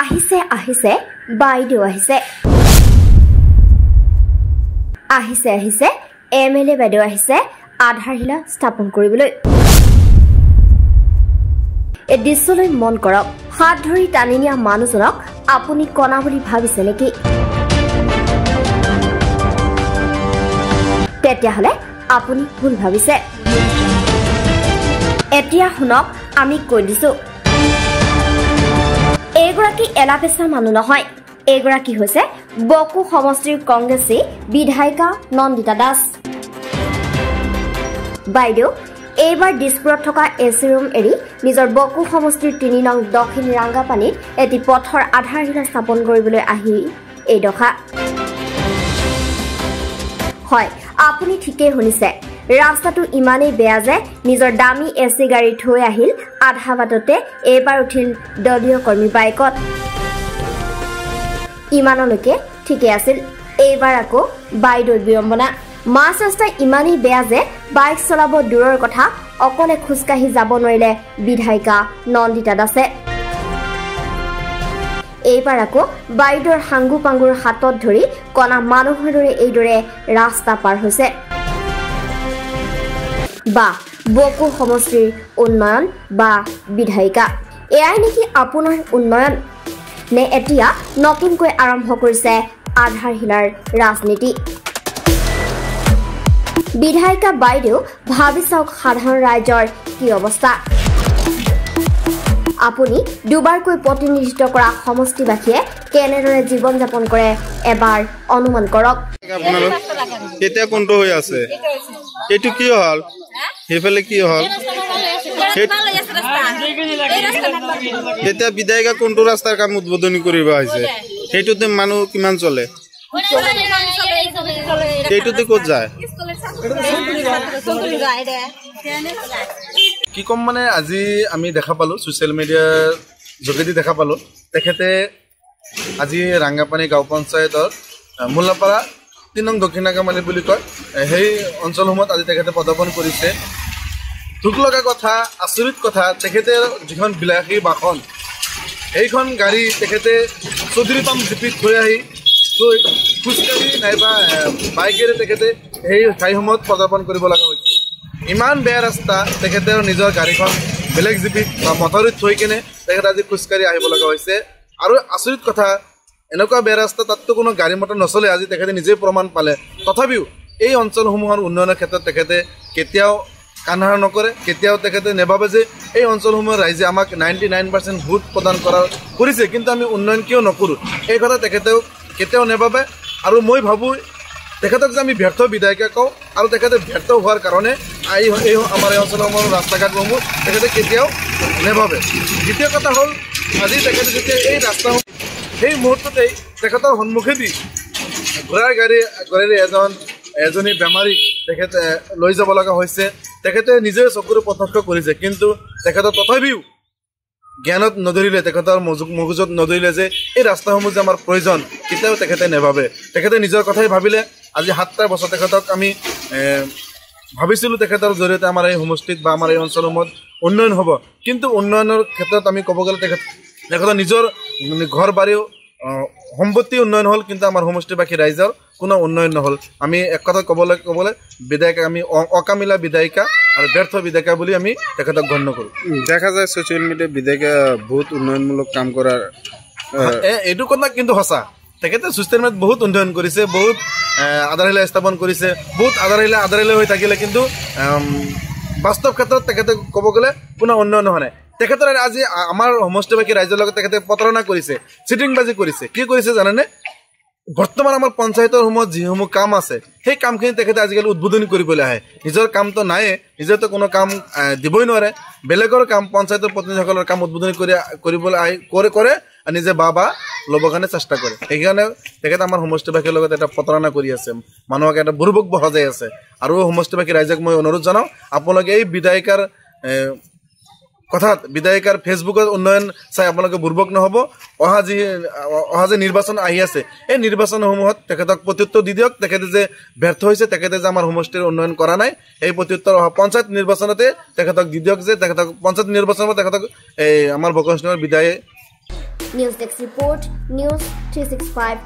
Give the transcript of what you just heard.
আহিছে আহিছে বাইদেউ আহিছে। আহিছে আহিছে এম এল এ বাইদেউ আহিছে আধাৰশিলা স্থাপন কৰিবলৈ। এই দৃশ্যলৈ মন কৰক। হাত ধৰি টানি নিয়া মানুহজনক আপুনি কণা বুলি ভাবিছে নেকি? তেতিয়াহ'লে আপুনি ভুল ভাবিছে। এতিয়া শুনক আমি কৈ দিছো। এইগৰাকী এলাপেচা মানুহ নহয়। এইগৰাকী হৈছে বকো সমষ্টিৰ কংগ্ৰেছী বিধায়িকা নন্দিতা দাস। বাইদেউ এইবাৰ দিছপুৰত থকা এ চি ৰুম এৰি নিজৰ বকো সমষ্টিৰ তিনি নং দক্ষিণ ৰাংগাপানীত এটি পথৰ আধাৰশিলা স্থাপন কৰিবলৈ আহি এই দশা হয় আপুনি ঠিকেই শুনিছে। ৰাস্তাটো ইমানেই বেয়া যে নিজৰ দামী এ চি গাড়ী থৈ আহিল আধা বাটতে এইবাৰ উঠিল দলীয় কৰ্মী বাইকত। ইমানলৈকে ঠিকেই আছিল। এইবাৰ আকৌ বাইদেউৰ বিড়ম্বনা। মাছ ৰাস্তা ইমানেই বেয়া যে বাইক চলাব দূৰৰ কথা অকলে খোজকাঢ়ি যাব নোৱাৰিলে বিধায়িকা নন্দিতা দাসে। এইবাৰ আকৌ বাইদেউৰ সাংগু পাংগুৰ হাতত ধৰি কণা মানুহৰ দৰে এইদৰে ৰাস্তা পাৰ হৈছে। বা বকো সমষ্টিৰ উন্নয়ন বা বিধায়িকা। এয়াই নেকি আপোনাৰ উন্নয়ন? নে এতিয়া নতুনকৈ আৰম্ভ কৰিছে আধাৰশিলাৰ ৰাজনীতি? বিধায়িকা বাইদেউ ভাবি চাওক সাধাৰণ ৰাইজৰ কি অৱস্থা? আপুনি দুবাৰকৈ প্ৰতিনিধিত্ব কৰা সমষ্টিবাসীয়ে কেনেদৰে জীৱন যাপন কৰে এবাৰ অনুমান কৰক। এতিয়া কোনটো হৈ আছে? এইটো কি হ'ল? সেইফালে কি হ'ল? এতিয়া বিধায়িকা কোনটো ৰাস্তাৰ কাম উদ্বোধনী কৰিব আহিছে? সেইটোতে মানুহ কিমান চলে? সেইটোতে ক'ত যায়? কি ক'ম মানে আজি আমি দেখা পালোঁ ছ'চিয়েল মিডিয়াৰ যোগেদি দেখা পালোঁ। তেখেতে আজি ৰাংগাপানী গাঁও পঞ্চায়তৰ মোল্লাপাৰা তিনি নং দক্ষিণ নাগামালী বুলি কয়। সেই অঞ্চলসমূহত আজি তেখেতে পদাৰ্পণ কৰিছে। দুখ লগা কথা আচৰিত কথা তেখেতে যিখন বিলাসী বাহন সেইখন গাড়ী তেখেতে চৌধুৰী পাম্প জিপিত থৈ আহি থৈ খোজকাঢ়ি নাইবা বাইকেৰে তেখেতে সেই ঠাইসমূহত পদাৰ্পণ কৰিব লগা হৈছে। ইমান বেয়া ৰাস্তা তেখেতে নিজৰ গাড়ীখন বেলেগ জিপিত বা মটৰত থৈ কেনে তেখেতে আজি খোজকাঢ়ি আহিব লগা হৈছে। আৰু আচৰিত কথা এনেকুৱা বেয়া ৰাস্তা তাততো কোনো গাড়ী মটৰ নচলে আজি তেখেতে নিজেই প্ৰমাণ পালে। তথাপিও এই অঞ্চলসমূহৰ উন্নয়নৰ ক্ষেত্ৰত তেখেতে কেতিয়াও কাণসাৰ নকৰে কেতিয়াও তেখেতে নেভাবে যে এই অঞ্চলসমূহৰ ৰাইজে আমাক নাইণ্টি নাইন পাৰ্চেণ্ট ভোট প্ৰদান কৰা কৰিছে। কিন্তু আমি উন্নয়ন কিয় নকৰোঁ? এই কথা তেখেতেও কেতিয়াও নেভাবে আৰু মই ভাবোঁ তেখেতক যে আমি ব্যৰ্থ বিধায়িকা কওঁ আৰু তেখেতে ব্যৰ্থ হোৱাৰ কাৰণে এই এই আমাৰ এই অঞ্চলসমূহৰ ৰাস্তা ঘাটসমূহ তেখেতে কেতিয়াও নেভাবে। দ্বিতীয় কথা হ'ল আজি তেখেতে যেতিয়া এই ৰাস্তাসমূহ সেই মুহূৰ্ততেই তেখেতৰ সন্মুখেদি ঘোঁৰাৰ গাড়ী গাড়ীৰে এজন এজনী বেমাৰীক তেখেতে লৈ যাব লগা হৈছে। তেখেতে নিজে চকুৰে প্ৰত্যক্ষ কৰিছে কিন্তু তেখেতৰ তথাপিও জ্ঞানত নধৰিলে তেখেতৰ মগজু- মগজুত নধৰিলে যে এই ৰাস্তাসমূহ যে আমাৰ প্ৰয়োজন কেতিয়াও তেখেতে নেভাবে। তেখেতে নিজৰ কথাই ভাবিলে আজি সাতটা বছৰ তেখেতক আমি ভাবিছিলোঁ তেখেতৰ জৰিয়তে আমাৰ এই সমষ্টিত বা আমাৰ এই অঞ্চলসমূহত উন্নয়ন হ'ব। কিন্তু উন্নয়নৰ ক্ষেত্ৰত আমি ক'ব গ'লে তেখেত তেখেতৰ নিজৰ ঘৰ বাৰীও সম্পত্তি উন্নয়ন হ'ল কিন্তু আমাৰ সমষ্টিবাসী ৰাইজৰ কোনো উন্নয়ন নহ'ল। আমি এক কথাত ক'বলৈ ক'বলৈ বিধায়িকা আমি অকামিলা বিধায়িকা আৰু ব্যৰ্থ বিধায়িকা বুলি আমি তেখেতক গণ্য কৰোঁ। দেখা যায় ছ'চিয়েল মিডিয়াত বিধায়িকা বহুত উন্নয়নমূলক কাম কৰাৰ এইটো কথা কিন্তু সঁচা। তেখেতে ছ'চিয়েল মিডিয়াত বহুত উন্নয়ন কৰিছে বহুত আধাৰশিলা স্থাপন কৰিছে বহুত আধাৰশিলা আধাৰশিলা হৈ থাকিলে কিন্তু বাস্তৱ ক্ষেত্ৰত তেখেতে ক'ব গ'লে কোনো উন্নয়ন হোৱা নাই। তেখেতৰ আজি আমাৰ সমষ্টিবাসী ৰাইজৰ লগত তেখেতে প্ৰতাৰণা কৰিছে চিটিংবাজি কৰিছে। কি কৰিছে জানেনে? বৰ্তমান আমাৰ পঞ্চায়তৰ সমূহত যিসমূহ কাম আছে সেই কামখিনি তেখেতে আজিকালি উদ্বোধনী কৰিবলৈ আহে। নিজৰ কামটো নায়ে নিজেতো কোনো কাম দিবই নোৱাৰে। বেলেগৰ কাম পঞ্চায়তৰ প্ৰতিনিধিসকলৰ কাম উদ্বোধনী কৰি কৰিবলৈ আহি কৰে কৰে আৰু নিজে বা বা ল'বৰ কাৰণে চেষ্টা কৰে। সেইকাৰণে তেখেতে আমাৰ সমষ্টিবাসীৰ লগত এটা প্ৰতাৰণা কৰি আছে। মানুহক এটা বুৰ্বক বহজাই আছে। আৰু সমষ্টিবাসী ৰাইজক মই অনুৰোধ জনাওঁ আপোনালোকে এই বিধায়িকাৰ কথাত বিধায়িকাৰ ফেচবুকত উন্নয়ন চাই আপোনালোকে বুৰ্বক নহ'ব অহা যি অহা যে নিৰ্বাচন আহি আছে এই নিৰ্বাচনসমূহত তেখেতক প্ৰত্যুত্তৰ দি দিয়ক। তেখেতে যে ব্যৰ্থ হৈছে তেখেতে যে আমাৰ সমষ্টিৰ উন্নয়ন কৰা নাই এই প্ৰত্যুত্তৰ অহা পঞ্চায়ত নিৰ্বাচনতে তেখেতক দি দিয়ক যে তেখেতক পঞ্চায়ত নিৰ্বাচনত তেখেতক এই আমাৰ বকষ্ণৰ বিধায়ক news desk report news three six five